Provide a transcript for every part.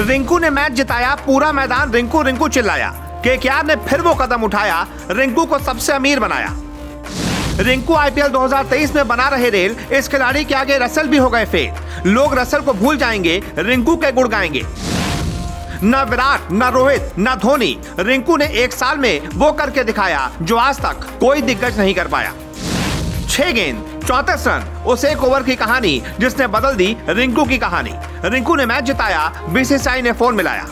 रिंकू ने मैच जिताया, पूरा मैदान रिंकू रिंकू चिल्लाया। केकेआर ने फिर वो कदम उठाया, रिंकू को सबसे अमीर बनाया। रिंकू आईपीएल 2023 में बना रहे रेल, इस खिलाड़ी के आगे रसल भी हो गए फेल लोग रसल को भूल जाएँगे, रिंकू के गुड़ गाएँगे। न विराट, न रोहित, न धोनी, रिंकू ने एक साल में वो करके दिखाया, जो आज तक कोई दिग्गज नहीं कर पाया। छह गेंद चौतीस रन उस एक ओवर की कहानी जिसने बदल दी रिंकू की कहानी। रिंकू ने मैच जिताया, बीसीसीआई ने फ़ोन मिलाया।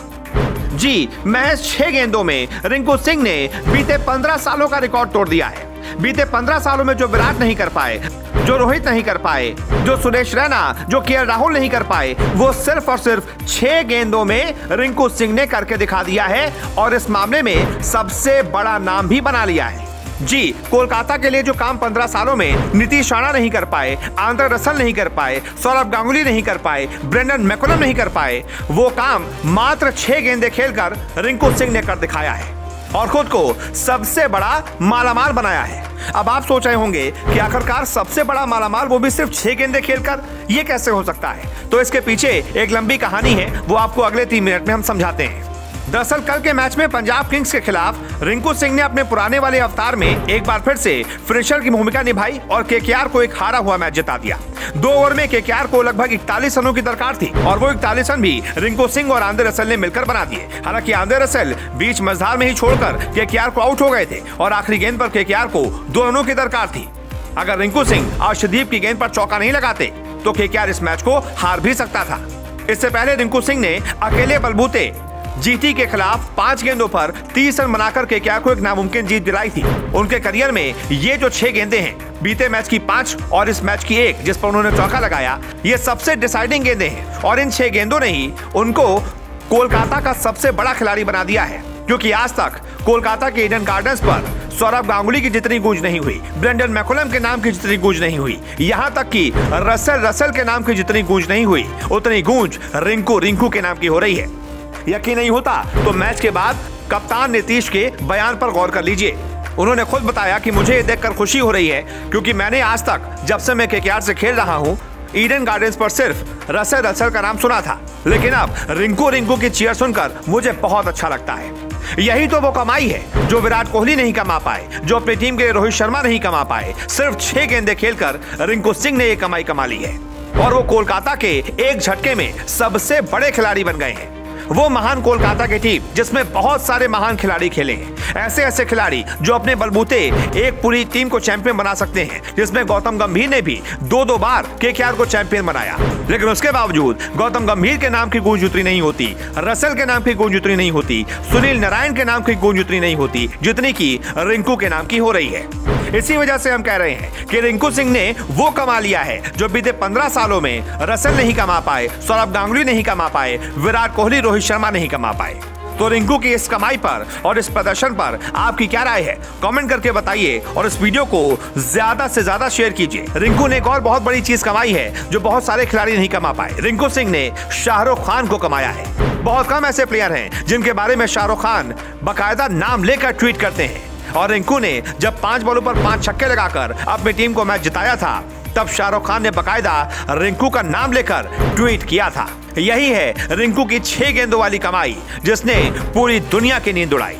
जी महज छह गेंदों में रिंकू सिंह ने बीते पंद्रह सालों का रिकॉर्ड तोड़ दिया है। बीते पंद्रह सालों में जो विराट नहीं कर पाए, जो रोहित नहीं कर पाए, जो सुरेश रैना, जो के राहुल नहीं कर पाए, वो सिर्फ़ और सिर्फ़ छह गेंदों में रिंकू सिंह ने करके दिखा दिया है और इस मामले में सबसे बड़ा नाम भी बना लिया है। जी, कोलकाता के लिए जो काम पंद्रह सालों में नीतीश राणा नहीं कर पाए, आंध्र रसल नहीं कर पाए, सौरभ गांगुली नहीं कर पाए, ब्रेंडन मैकुलम नहीं कर पाए, वो काम मात्र छह गेंदे खेलकर रिंकू सिंह ने कर दिखाया है और खुद को सबसे बड़ा मालामाल बनाया है। अब आप सोच रहे होंगे कि आखिरकार सबसे बड़ा मालामाल वो भी सिर्फ़ छह गेंदे खेलकर, ये कैसे हो सकता है? तो इसके पीछे एक लंबी कहानी है, वो आपको अगले तीन मिनट में हम समझाते हैं। दरअसल कल के मैच में पंजाब किंग्स के खिलाफ रिंकू सिंह ने अपने पुराने वाले अवतार में एक बार फिर से फिनिशर की भूमिका निभाई और केकेआर को एक हारा हुआ मैच जिता दिया। दो ओवर में केकेआर को लगभग इकतालीस रनों की दरकार थी और वो इकतालीस रन भी रिंकू सिंह और आंदे रसल ने मिलकर बना दिए। हालाँकि आंदे रसल बीच मझधार में ही छोड़कर केकेआर को आउट हो गए थे और आखिरी गेंद पर केकेआर को दो रनों की दरकार थी। अगर रिंकू सिंह अर्शदीप की गेंद पर चौका नहीं लगाते तो केकेआर इस मैच को हार भी सकता था। इससे पहले रिंकू सिंह ने अकेले बलबूते जीटी के खिलाफ पाँच गेंदों पर तीस रन बनाकर के क्या को एक नामुमकिन जीत दिलाई थी। उनके करियर में ये जो छह गेंदे हैं, बीते मैच की पाँच और इस मैच की एक, जिस पर उन्होंने चौका लगाया, ये सबसे डिसाइडिंग गेंदे हैं। और इन छह गेंदों ने ही उनको कोलकाता का सबसे बड़ा खिलाड़ी बना दिया है क्योंकि आज तक कोलकाता के ईडन गार्डन्स पर सौरभ गांगुली की जितनी गूंज नहीं हुई, ब्रेंडन मैकुलम के नाम की जितनी गूंज नहीं हुई, यहाँ तक कि रसल रसल के नाम की जितनी गूंज नहीं हुई, उतनी गूंज रिंकू रिंकू के नाम की हो रही है। यकीन नहीं होता। तो मैच के बाद कप्तान नीतीश के बयान पर गौर कर लीजिए। उन्होंने खुद बताया कि मुझे ये देखकर खुशी हो रही है, क्योंकि मैंने आज तक, जब से मैं केकेआर से खेल रहा हूँ ईडन गार्डन्स पर सिर्फ़ रसल रसल का नाम सुना था। लेकिन अब रिंकू रिंकू की चीयर सुनकर मुझे बहुत अच्छा लगता है। यही तो वो कमाई है, जो विराट कोहली नहीं कमा पाए, जो अपनी टीम के रोहित शर्मा नहीं कमा पाए। सिर्फ़ छह गेंदे खेलकर रिंकू सिंह ने ये कमाई कमा ली है। और वो कोलकाता के एक झटके में सबसे बड़े खिलाड़ी बन गए हैं। वो महान कोलकाता की टीम, जिसमें बहुत सारे महान खिलाड़ी खेले हैं। ऐसे ऐसे खिलाड़ी जो अपने बलबूते एक पूरी टीम को चैंपियन बना सकते हैं, जिसमें गौतम गंभीर ने भी दो दो बार के को चैंपियन बनाया। लेकिन उसके बावजूद गौतम गंभीर के नाम की गूंज उतनी नहीं होती, रसल के नाम की गूंज उतनी नहीं होती, सुनील नारायण के नाम की गूंज उतनी नहीं होती, जितनी की रिंकू के नाम की हो रही है। इसी वजह से हम कह रहे हैं कि रिंकू सिंह ने वो कमा लिया है जो बीते पंद्रह सालों में रसल नहीं कमा पाए, सौरभ गांगुली नहीं कमा पाए, विराट कोहली, रोहित शर्मा नहीं कमा पाए। तो रिंकू की इस कमाई पर और इस प्रदर्शन पर आपकी क्या राय है? कमेंट करके बताइए और इस वीडियो को ज़्यादा से ज़्यादा शेयर कीजिए। रिंकू ने एक और बहुत बड़ी चीज़ कमाई है जो बहुत सारे खिलाड़ी नहीं कमा पाए। रिंकू सिंह ने शाहरुख खान को कमाया है। बहुत कम ऐसे प्लेयर हैं जिनके बारे में शाहरुख खान बकायदा नाम लेकर ट्वीट करते हैं। और रिंकू ने जब पाँच बॉलों पर पाँच छक्के लगाकर अपनी टीम को मैच जिताया था, तब शाहरुख खान ने बकायदा रिंकू का नाम लेकर ट्वीट किया था। यही है रिंकू की छह गेंदों वाली कमाई, जिसने पूरी दुनिया की नींद उड़ाई।